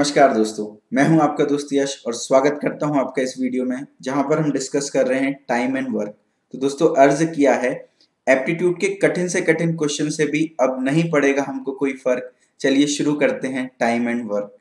नमस्कार दोस्तों, मैं हूँ आपका दोस्त यश और स्वागत करता हूँ आपका इस वीडियो में, जहाँ पर हम डिस्कस कर रहे हैं टाइम एंड वर्क तो दोस्तों, अर्ज़ किया है एप्टीट्यूड के कठिन से कठिन क्वेश्चन से भी अब नहीं पड़ेगा हमको कोई फ़र्क। चलिए शुरू करते हैं टाइम एंड वर्क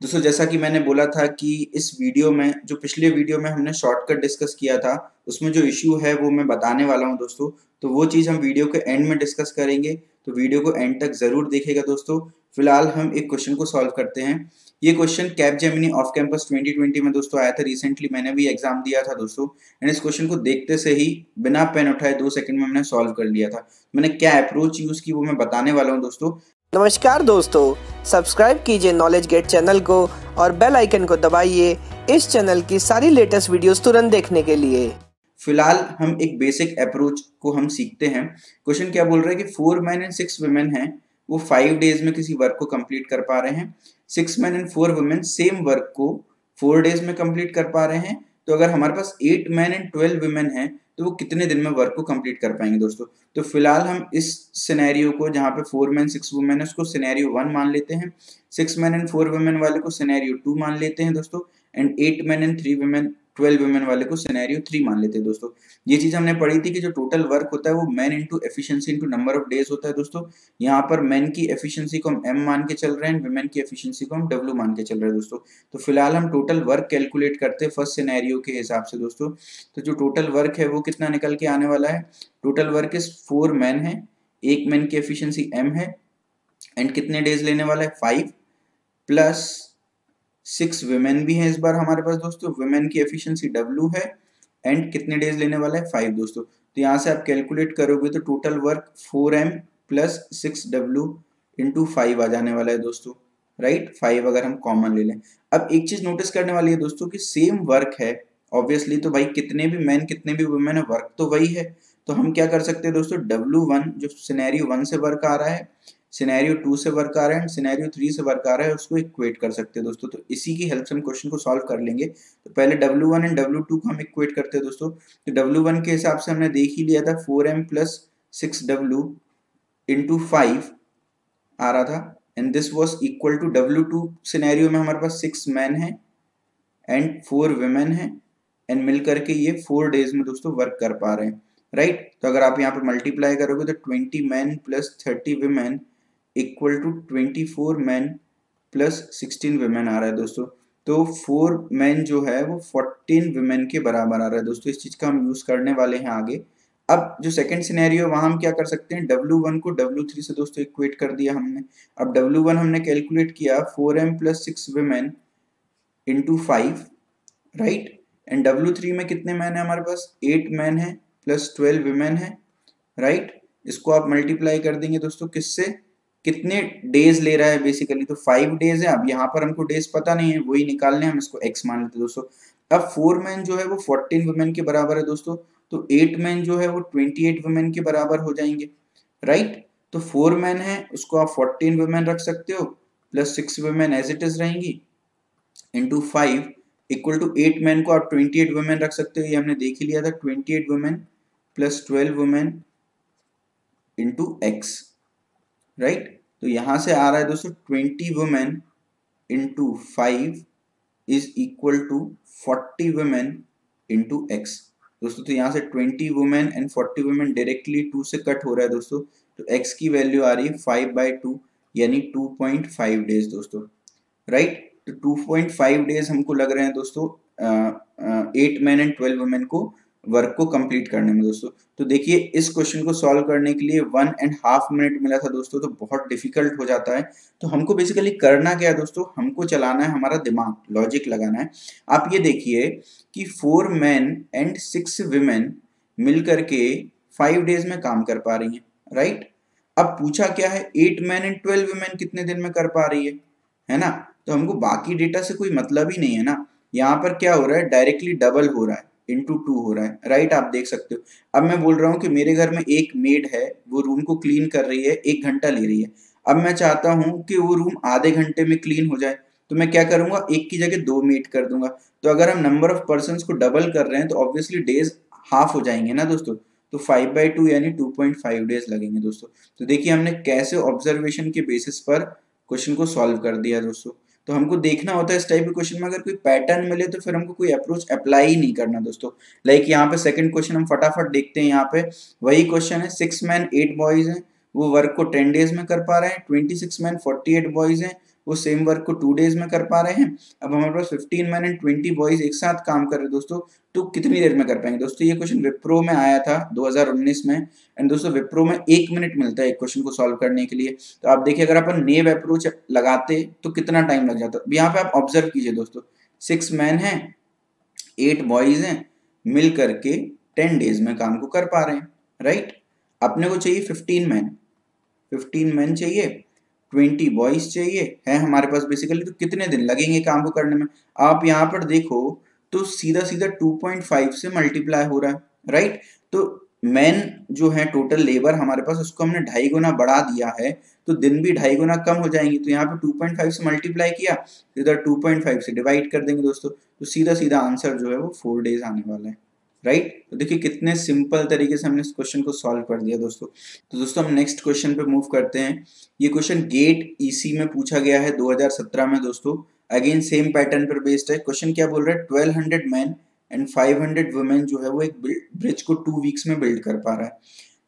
दोस्तों, जैसा कि मैंने बोला था कि इस वीडियो में, जो पिछले वीडियो में हमने शॉर्टकट डिस्कस किया था, उसमें जो इश्यू है वो मैं बताने वाला हूँ दोस्तों। तो वो चीज़ हम वीडियो के एंड में डिस्कस करेंगे। तो वीडियो को एंड तक ज़रूर देखेगा दोस्तों। फ़िलहाल हम एक क्वेश्चन को सॉल्व करते हैं। ये question Capgemini off campus 2020 में दोस्तों आया था रिसेंटली मैंने भी एग्ज़ाम दिया था दोस्तों। एंड इस क्वेश्चन को देखते से ही बिना पेन उठाए दो सेकंड में मैंने सॉल्व कर लिया था। मैंने क्या अप्रोच यूज़ की वो मैं बताने वाला हूँ दोस्तों। नमस्कार दोस्तों सब्सक्राइब कीजिए नॉलेज गेट चैनल को और बेल आइकन को दबाइए इस चैनल की सारी लेटेस्ट वीडियोस तुरंत देखने के लिए। फ़िलहाल हम एक बेसिक अप्रोच को हम सीखते हैं। क्वेश्चन क्या बोल रहे हैं कि four man and six women हैं? वो फाइव डेज़ में किसी वर्क को कंप्लीट कर पा रहे हैं। Six man and four women same work को फोर डेज़ में कंप्लीट कर पा रहे हैं। तो अगर हमारे पास eight man and twelve women है तो वो कितने दिन में वर्क को कंप्लीट कर पाएँगे दोस्तों? तो फ़िलहाल हम इस सिनेरियो को, जहाँ पे फोर मैन सिक्स वुमेन उसको सिनेरियो वन मान लेते हैं। Six man and four women वाले को सिनेरियो टू मान लेते हैं दोस्तों। And eight man and three women twelve women वाले को सिनेरियो थ्री मान लेते हैं दोस्तों। ये चीज़ हमने पढ़ी थी कि जो टोटल वर्क होता है वो man into efficiency into number of days होता है दोस्तों। यहाँ पर मैन की एफिशिएंसी को हम एम मान के चल रहे हैं वुमेन की एफिशिएंसी को हम डब्ल्यू मान के चल रहे हैं दोस्तों। तो फ़िलहाल हम टोटल वर्क कैलकुलेट करते हैं फ़र्स्ट सिनेरियो के हिसाब से दोस्तों। तो जो टोटल वर्क है वो कितना निकल के आने वाला है? Total work is four man है, एक मैन की एफिशियंसी एम है एंड कितने डेज़ लेने वाला है? फाइव प्लस सिक्स वुमेन भी है इस बार हमारे पास दोस्तों। वुमेन की एफिशिएंसी डब्लू है एंड कितने डेज़ लेने वाला है? फाइव दोस्तों। तो यहाँ से आप कैलकुलेट करोगे तो total work four M plus six W into five आ जाने वाला है दोस्तों। राइट फाइव अगर हम कॉमन ले लें। अब एक चीज़ नोटिस करने वाली है दोस्तों कि सेम वर्क है। ऑब्वियसली तो भाई कितने भी मैन कितने भी वुमेन है वर्क तो वही है। तो हम क्या कर सकते हैं दोस्तों? डब्ल्यू वन जो सिनेरियो वन से वर्क आ रहा है सिनेरियो टू से वर्क आ रहा है एंड सिनेरियो थ्री से वर्क आ रहा है, उसको इक्वेट कर सकते हैं दोस्तों। तो इसी की हेल्प से हम क्वेश्चन को सॉल्व कर लेंगे। तो पहले W one and W two को हम इक्वेट करते हैं दोस्तों। तो डब्ल्यू वन के हिसाब से हमने देख ही लिया था four M plus six W into five आ रहा था। And this was equal to W two scenario में हमारे पास सिक्स मैन है एंड फोर वेमेन है। एंड मिल करके ये फोर डेज़ में दोस्तों वर्क कर पा रहे हैं। Right right? तो अगर आप यहाँ पर मल्टीप्लाई करोगे तो twenty man plus thirty women equal to twenty four man plus sixteen women आ रहा है दोस्तों। तो फोर मैन जो है, वो फोर्टीन वुमेन के बराबर आ रहा है दोस्तों। इस चीज़ का हम यूज़ करने वाले हैं आगे। अब जो सेकंड सिनेरियो वहाँ हम क्या कर सकते हैं? W1 को W3 से दोस्तों इक्वेट कर दिया हमने। अब W1 हमने कैलकुलेट किया four M plus six women into five right and W3 में कितने मैन है हमारे पास? एट मैन है प्लस ट्वेल्व वुमेन है राइट right? इसको आप मल्टीप्लाई कर देंगे दोस्तों, किससे? कितने डेज़ ले रहा है बेसिकली तो फाइव डेज़ है। अब यहाँ पर हमको डेज़ पता नहीं है, वही निकालने हम इसको एक्स मान लेते दोस्तों। अब फोर मैन जो है वो फोर्टीन वुमेन के बराबर है, दोस्तों। तो एट मैन जो है वो ट्वेंटी एट वुमेन के बराबर हो जाएँगे राइट तो फोर मैन है, उसको आप फोर्टीन वुमेन रख सकते हो plus six women as it is रहेंगी into five equal to eight man को आप ट्वेंटी एट वुमेन रख सकते हो। ये हमने देख ही लिया था twenty eight women plus twelve women into X right तो यहाँ से आ रहा है दोस्तों twenty women into five is equal to forty women into X दोस्तों तो यहाँ से twenty women and forty women directly two से कट हो रहा है दोस्तों तो एक्स की वैल्यू आ रही है फाइव बाई टू यानी टू पॉइंट फाइव डेज़ दोस्तों राइट तो टू पॉइंट फाइव डेज़ हमको लग रहे हैं दोस्तों eight man and twelve women को वर्क को कंप्लीट करने में दोस्तों। तो देखिए, इस क्वेश्चन को सॉल्व करने के लिए वन एंड हाफ़ मिनट मिला था दोस्तों तो बहुत डिफ़िकल्ट हो जाता है। तो हमको बेसिकली करना क्या है दोस्तों? हमको चलाना है हमारा दिमाग लॉजिक लगाना है। आप ये देखिए कि four man and six women मिल करके फाइव डेज़ में काम कर पा रही है राइट अब पूछा क्या है? Eight man and twelve women कितने दिन में कर पा रही है? है ना? तो हमको बाकी डेटा से कोई मतलब ही नहीं है ना। यहाँ पर क्या हो रहा है? डायरेक्टली डबल हो रहा है। इंटू टू हो रहा है। राइट आप देख सकते हो। अब मैं बोल रहा हूँ कि मेरे घर में एक मेड है, वो रूम को क्लीन कर रही है, एक घंटा ले रही है। अब मैं चाहता हूँ कि वो रूम आधे घंटे में क्लीन हो जाए। तो मैं क्या करूँगा? एक की जगह दो मेड कर दूँगा। तो अगर हम नंबर ऑफ़ पर्सन को डबल कर रहे हैं तो ऑब्वियसली डेज़ हाफ़ हो जाएँगे ना दोस्तों? तो फाइव बाई टू यानी टू पॉइंट फाइव डेज़ लगेंगे दोस्तों। तो देखिए हमने कैसे ऑब्जर्वेशन के बेसिस पर क्वेश्चन को सॉल्व कर दिया दोस्तों। तो हमको देखना होता है इस टाइप के क्वेश्चन में, अगर कोई पैटर्न मिले तो फिर हमको कोई अप्रोच अप्लाई नहीं करना दोस्तों। लाइक यहाँ पे सेकंड क्वेश्चन हम फटाफट देखते हैं यहाँ पे। वही क्वेश्चन है सिक्स मैन एट बॉयज़ हैं। वो वर्क को टेन डेज़ में कर पा रहे हैं। Twenty six man forty eight boys हैं। वो सेम वर्क को टू डेज़ में कर पा रहे हैं। अब हमारे पास fifteen man and twenty boys एक साथ काम कर रहे हैं दोस्तों तो कितनी देर में कर पाएँगे? दोस्तों, ये क्वेश्चन विप्रो में आया था 2019 में एंड दोस्तों, विप्रो में एक मिनट मिलता है एक क्वेश्चन को सॉल्व करने के लिए। तो आप देखिए, अगर अपन नेव अप्रोच लगाते तो कितना टाइम लग जाता? यहाँ पे आप ऑब्ज़र्व कीजिए दोस्तों सिक्स मैन है एट बॉयज़ हैं, मिल करके टेन डेज़ में काम को कर पा रहे हैं राइट अपने को चाहिए फिफ्टीन मैन फिफ्टीन मैन चाहिए ट्वेंटी बॉयज़ चाहिए, है हमारे पास बेसिकली तो कितने दिन लगेंगे काम को करने में? आप यहाँ पर देखो तो सीधा सीधा 2.5 से मल्टीप्लाई हो रहा है राइट तो मैन जो है टोटल लेबर हमारे पास, उसको हमने ढाई गुना बढ़ा दिया है तो दिन भी ढाई गुना कम हो जाएँगे। तो यहाँ पे 2.5 से मल्टीप्लाई किया, इधर 2.5 से डिवाइड कर देंगे दोस्तों तो सीधा सीधा आंसर जो है वो फोर डेज़ आने वाला है। राइट तो देखिए कितने सिंपल तरीके से हमने इस क्वेश्चन को सॉल्व कर दिया दोस्तों। तो दोस्तों हम नेक्स्ट क्वेश्चन पे मूव करते हैं। ये क्वेश्चन गेट ईसी में पूछा गया है 2017 में दोस्तों। अगेन सेम पैटर्न पर बेस्ड है। क्वेश्चन क्या बोल रहा है? Twelve hundred man and five hundred women जो है वो एक ब्रिज को टू वीक्स में बिल्ड कर पा रहा है।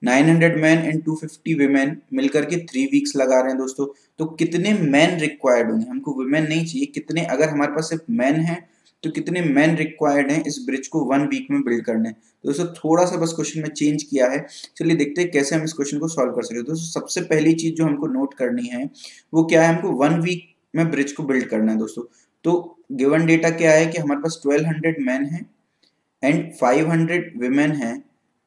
Nine hundred man and two fifty women मिलकर के थ्री वीक्स लगा रहे हैं दोस्तों। तो कितने मैन रिक्वायर्ड होंगे? हमको वुमेन नहीं चाहिए। कितने? अगर हमारे पास सिर्फ़ मैन है तो कितने मैन रिक्वायर्ड हैं इस ब्रिज को वन वीक में बिल्ड करने। तो दोस्तों थोड़ा सा बस क्वेश्चन में चेंज किया है। चलिए देखते हैं कैसे हम इस क्वेश्चन को सॉल्व कर सकते हैं दोस्तों, सबसे पहली चीज़ जो हमको नोट करनी है, वो क्या है? हमको वन वीक में ब्रिज को बिल्ड करना है दोस्तों। तो गिवन डेटा क्या है कि हमारे पास ट्वेल्व हंड्रेड मैन है एंड फाइव हंड्रेड वीमेन है,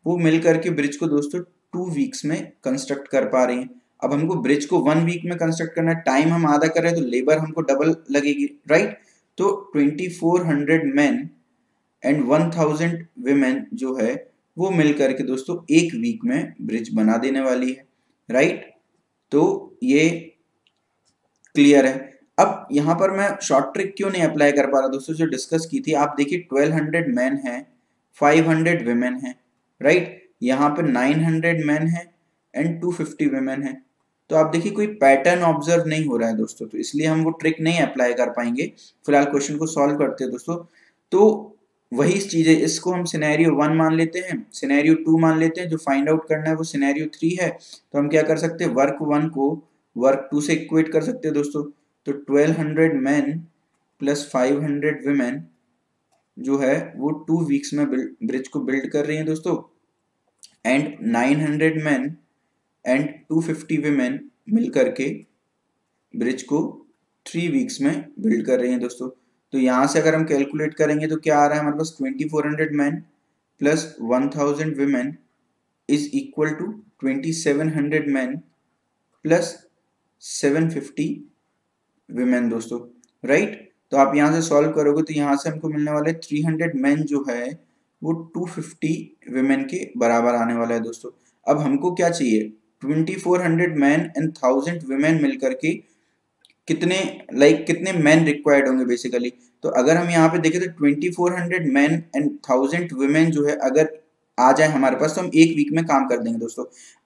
वो मिल करके ब्रिज को दोस्तों टू वीक्स में कंस्ट्रक्ट कर पा रही हैं। अब हमको ब्रिज को वन वीक में कंस्ट्रक्ट करना है। टाइम हम आधा कर रहे हैं तो लेबर हमको डबल लगेगी राइट तो 2400 मैन एंड 1000 विमेन जो है, वो मिल करके दोस्तों, एक वीक में ब्रिज बना देने वाली है राइट तो ये क्लियर है। अब यहाँ पर मैं शॉर्ट ट्रिक क्यों नहीं अप्लाई कर पा रहा दोस्तों, जो डिस्कस की थी, आप देखिए 1200 मैन है 500 वेमेन है राइट यहाँ पर 900 मैन है एंड 250 विमेन है। तो आप देखिए, कोई पैटर्न ऑब्ज़र्व नहीं हो रहा है दोस्तों तो इसलिए हम वो ट्रिक नहीं अप्लाई कर पाएँगे। फ़िलहाल क्वेश्चन को सॉल्व करते हैं दोस्तों। तो वही चीज़ है, इसको हम सिनेरियो वन मान लेते हैं सिनेरियो टू मान लेते हैं, जो फाइंड आउट करना है वो सिनेरियो थ्री है। तो हम क्या कर सकते हैं वर्क वन को वर्क टू से इक्वेट कर सकते हैं दोस्तों। तो twelve hundred man plus five hundred women जो है, वो टू वीक्स में ब्रिज को बिल्ड कर रही है दोस्तों। And nine hundred man and 250 women मिल करके ब्रिज को थ्री वीक्स में बिल्ड कर रही हैं दोस्तों। तो यहाँ से अगर हम कैलकुलेट करेंगे तो क्या आ रहा है? हमारे पास 2400 man plus 1000 women is equal to 2700 man plus 750 women दोस्तों। राइट तो आप यहाँ से सॉल्व करोगे तो यहाँ से हमको मिलने वाले 300 मैन जो है, वो 250 वीमेन के बराबर आने वाला है दोस्तों। अब हमको क्या चाहिए? 2400 मैन एंड थाउज़ेंड वुमेन मिलकर के कितने लाइक like, कितने मैन रिक्वायर्ड होंगे बेसिकली तो अगर हम यहाँ पे देखें तो 2400 मैन एंड थाउज़ेंड वुमेन जो है अगर आ जाए हमारे पास तो हम एक वीक में काम कर देंगे दोस्तों।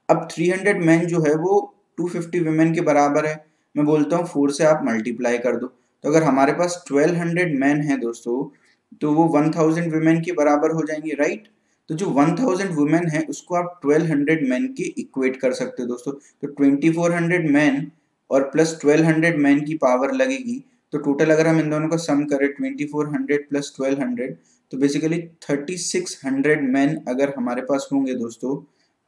अब 300 मैन जो है वो 250 वुमेन के बराबर है। मैं बोलता हूँ फोर से आप मल्टीप्लाई कर दो। तो अगर हमारे पास 1200 मैन है दोस्तों तो वो 1000 वुमेन के बराबर हो जाएँगे राइट तो जो 1000 वुमेन है, उसको आप 1200 मैन के इक्वेट कर सकते हो दोस्तों। तो 2400 मैन और प्लस 1200 मैन की पावर लगेगी। तो टोटल अगर हम इन दोनों का सम करें 2400 प्लस 1200 तो बेसिकली 3600 मैन अगर हमारे पास होंगे दोस्तों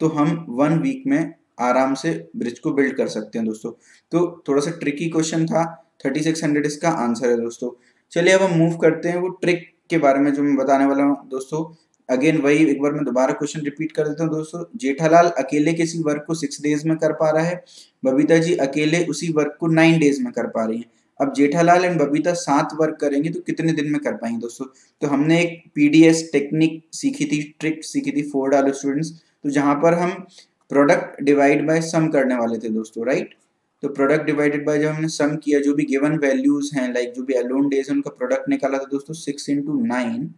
तो हम वन वीक में आराम से ब्रिज को बिल्ड कर सकते हैं दोस्तों। तो थोड़ा सा ट्रिकी क्वेश्चन था 3600 इसका आंसर है दोस्तों। चलिए अब हम मूव करते हैं वो ट्रिक के बारे में जो मैं बताने वाला हूँ। दोस्तों अगेन वही एक बार मैं दोबारा क्वेश्चन रिपीट कर देता हूँ दोस्तों। जेठालाल अकेले किसी वर्क को सिक्स डेज़ में कर पा रहा है। बबीता जी अकेले उसी वर्क को नाइन डेज़ में कर पा रही है। अब जेठालाल एंड बबीता सात वर्क करेंगे तो कितने दिन में कर पाएँगे दोस्तों? तो हमने एक पीडीएस टेक्निक सीखी थी ट्रिक सीखी थी फोर डालो स्टूडेंट्स तो जहाँ पर हम प्रोडक्ट डिवाइड बाय सम करने वाले थे दोस्तों राइट तो प्रोडक्ट डिवाइडेड बाय जब हमने सम किया, जो भी गिवन वैल्यूज़ हैं लाइक जो भी अलोन डेज़ है, उनका प्रोडक्ट निकाला था दोस्तों six into nine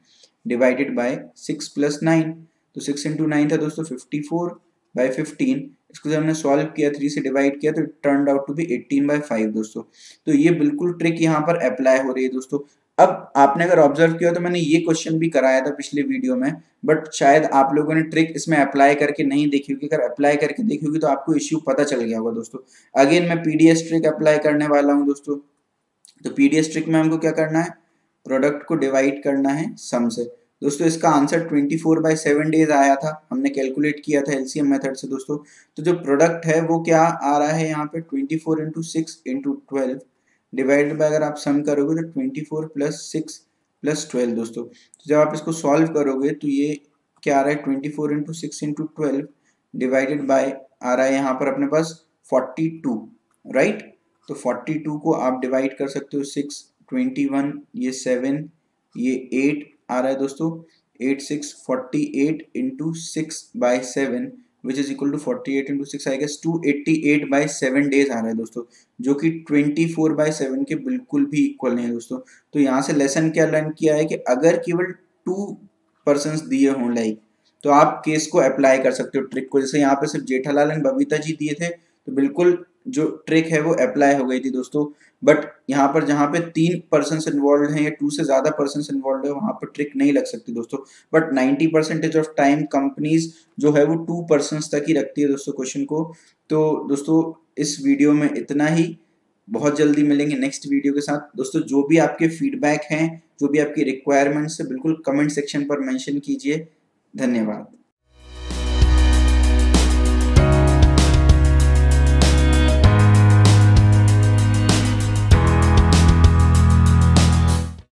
divided by six plus nine तो सिक्स इंटू नाइन था दोस्तों फिफ्टी फोर बाई फिफ्टीन इसको जब हमने सॉल्व किया थ्री से डिवाइड किया तो turn out to be eighteen by five दोस्तों. तो ये बिल्कुल ट्रिक यहाँ पर अप्लाई हो रही है दोस्तों. अब आपने अगर ऑब्ज़र्व किया तो मैंने ये क्वेश्चन भी कराया था पिछले वीडियो में बट शायद आप लोगों ने ट्रिक इसमें अप्लाई करके नहीं देखी होगी। अगर अप्लाई करके देखी होगी तो आपको इश्यू पता चल गया होगा दोस्तों. अगेन मैं पीडीएस ट्रिक अप्लाई करने वाला हूँ दोस्तों. तो पीडीएस ट्रिक में हमको क्या करना है? प्रोडक्ट को डिवाइड करना है सम से। दोस्तों, इसका answer 24 four by seven days आया था। हमने कैलकुलेट किया था एलसीएम मेथड से, दोस्तों। तो जो प्रोडक्ट है, वो क्या आ रहा है यहाँ पे? 24 four into six into twelve divided by अगर आप सम करोगे तो 24 four plus six plus twelve दोस्तों। तो जब आप इसको सॉल्व करोगे तो ये क्या आ रहा है? Twenty four into six into twelve divided by आ रहा है यहाँ पर अपने पास फोर्टी टू राइट तो फोर्टी टू को आप डिवाइड कर सकते हो सिक्स ट्वेंटी वन, ये सेवन, ये एट आ रहा है दोस्तों। Eight six, forty eight into six by seven which is equal to forty eight into six I guess two eighty eight by seven days आ रहा है दोस्तों, जो कि ट्वेंटी फोर बाई सेवन के बिल्कुल भी इक्वल नहीं है दोस्तों। तो यहाँ से लेसन क्या लर्न किया है कि अगर केवल टू पर्सन दिए हों लाइक तो आप केस को अप्लाई कर सकते हो। ट्रिक को, जैसे यहाँ पे सिर्फ़ जेठालाल एंड बबीता जी दिए थे तो बिल्कुल जो ट्रिक है वो अप्लाई हो गई थी दोस्तों। बट यहाँ पर जहाँ पे तीन पर्सन इन्वॉल्व हैं या टू से ज़्यादा पर्सन इन्वॉल्व है, वहाँ पर ट्रिक नहीं लग सकती दोस्तों। But 90 percentage of time companies जो है वो टू पर्सन तक ही रखती है दोस्तों क्वेश्चन को। तो दोस्तों, इस वीडियो में इतना ही। बहुत जल्दी मिलेंगे नेक्स्ट वीडियो के साथ। दोस्तों, जो भी आपके फीडबैक हैं, जो भी आपकी रिक्वायरमेंट्स है, बिल्कुल कमेंट सेक्शन पर मेंशन कीजिए। धन्यवाद।